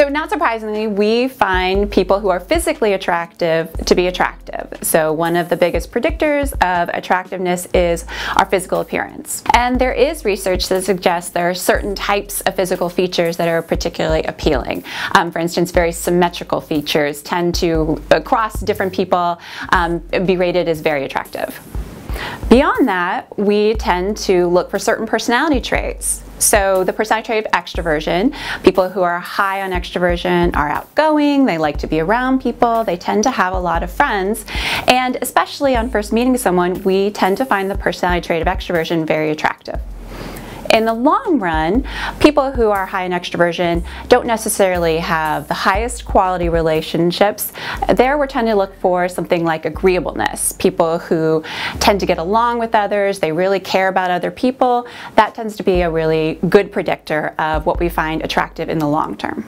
So not surprisingly, we find people who are physically attractive to be attractive. So one of the biggest predictors of attractiveness is our physical appearance. And there is research that suggests there are certain types of physical features that are particularly appealing. Um, for instance, very symmetrical features tend to, across different people, um, be rated as very attractive. Beyond that, we tend to look for certain personality traits. So the personality trait of extroversion, people who are high on extroversion are outgoing, they like to be around people, they tend to have a lot of friends, and especially on first meeting someone, we tend to find the personality trait of extroversion very attractive. In the long run, people who are high in extroversion don't necessarily have the highest quality relationships. There we're tending to look for something like agreeableness. People who tend to get along with others, they really care about other people. That tends to be a really good predictor of what we find attractive in the long term.